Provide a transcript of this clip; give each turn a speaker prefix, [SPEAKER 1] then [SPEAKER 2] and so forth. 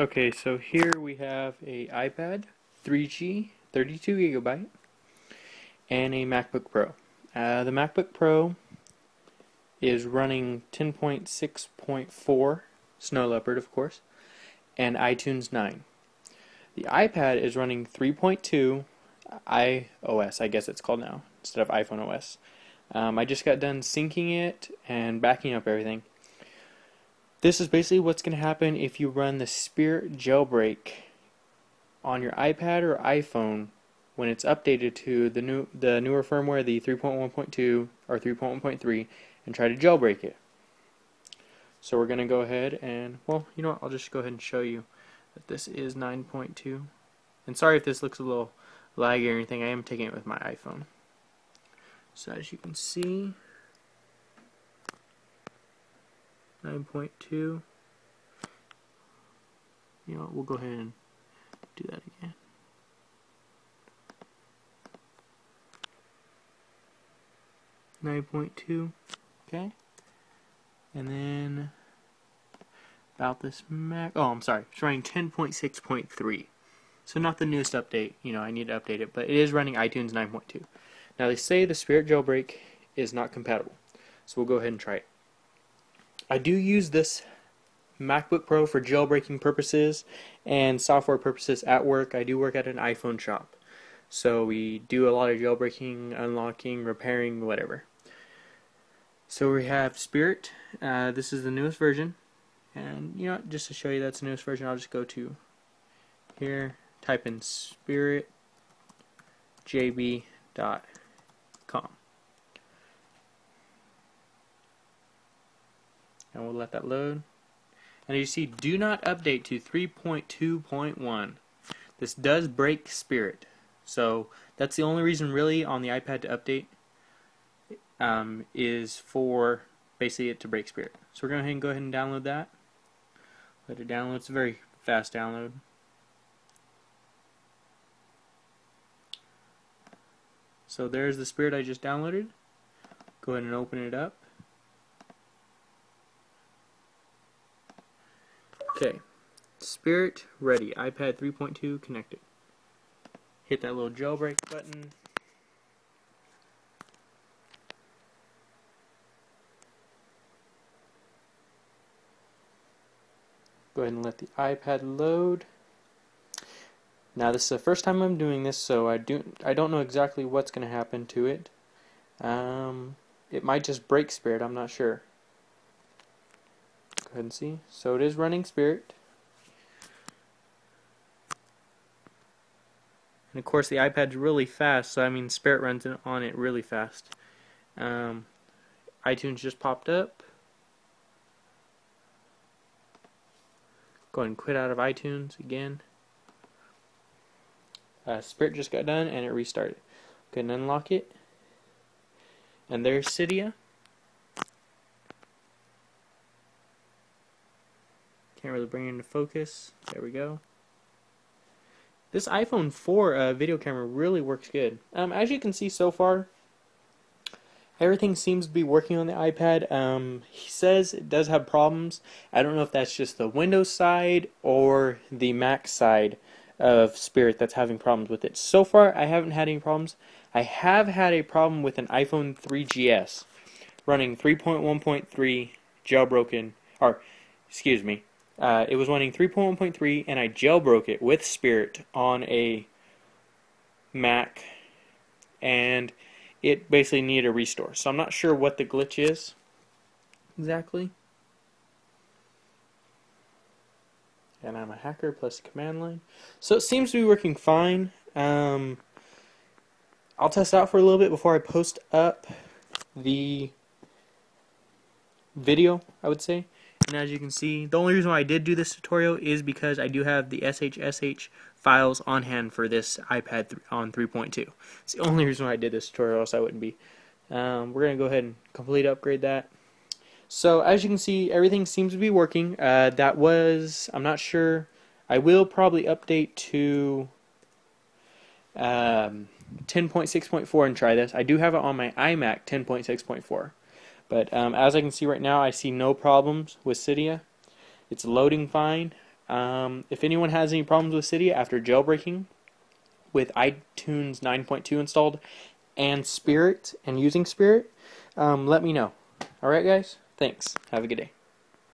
[SPEAKER 1] Okay, so here we have a iPad 3G, 32 gigabyte, and a MacBook Pro. Uh, the MacBook Pro is running 10.6.4 Snow Leopard, of course, and iTunes 9. The iPad is running 3.2 iOS, I guess it's called now, instead of iPhone OS. Um, I just got done syncing it and backing up everything. This is basically what's going to happen if you run the Spirit jailbreak on your iPad or iPhone when it's updated to the new the newer firmware, the 3.1.2 or 3.1.3, and try to jailbreak it. So we're going to go ahead and, well, you know what, I'll just go ahead and show you that this is 9.2. And sorry if this looks a little laggy or anything, I am taking it with my iPhone. So as you can see, 9.2 you know we'll go ahead and do that again Nine point two, okay, and then about this Mac. Oh, I'm sorry, it's running ten point six point three, so not the newest update. You know, I need to update it, but it is running iTunes nine point two. Now they say the Spirit jailbreak is not compatible, so we'll go ahead and try it. I do use this MacBook Pro for jailbreaking purposes and software purposes at work. I do work at an iPhone shop. So we do a lot of jailbreaking, unlocking, repairing, whatever. So we have Spirit. Uh, this is the newest version. And you know, just to show you that's the newest version, I'll just go to here, type in spiritjb.com. and we'll let that load. And you see, do not update to 3.2.1. This does break Spirit. So that's the only reason really on the iPad to update um, is for basically it to break Spirit. So we're going to go ahead and download that. Let it download. It's a very fast download. So there's the Spirit I just downloaded. Go ahead and open it up. Okay, Spirit ready. iPad 3.2 connected. Hit that little jailbreak button. Go ahead and let the iPad load. Now this is the first time I'm doing this, so I do I don't know exactly what's going to happen to it. Um, it might just break Spirit. I'm not sure. Ahead and see. So it is running Spirit. And of course the iPad's really fast, so I mean Spirit runs on it really fast. Um, iTunes just popped up. Go ahead and quit out of iTunes again. Uh, Spirit just got done and it restarted. Go ahead and unlock it. And there's Cydia. Can't really bring it into focus. There we go. This iPhone 4 uh, video camera really works good. Um, as you can see so far, everything seems to be working on the iPad. Um, he says it does have problems. I don't know if that's just the Windows side or the Mac side of Spirit that's having problems with it. So far, I haven't had any problems. I have had a problem with an iPhone 3GS running 3.1.3 jailbroken, or excuse me, uh, it was running 3.1.3 and I jailbroke it with Spirit on a Mac and it basically needed a restore. So I'm not sure what the glitch is exactly. And I'm a hacker plus command line. So it seems to be working fine. Um, I'll test out for a little bit before I post up the video, I would say. And as you can see, the only reason why I did do this tutorial is because I do have the SHSH files on hand for this iPad on 3.2. It's the only reason why I did this tutorial, else I wouldn't be. Um, we're going to go ahead and complete upgrade that. So as you can see, everything seems to be working. Uh, that was, I'm not sure, I will probably update to um, 10.6.4 and try this. I do have it on my iMac 10.6.4. But um, as I can see right now, I see no problems with Cydia. It's loading fine. Um, if anyone has any problems with Cydia after jailbreaking with iTunes 9.2 installed and Spirit and using Spirit, um, let me know. Alright, guys? Thanks. Have a good day.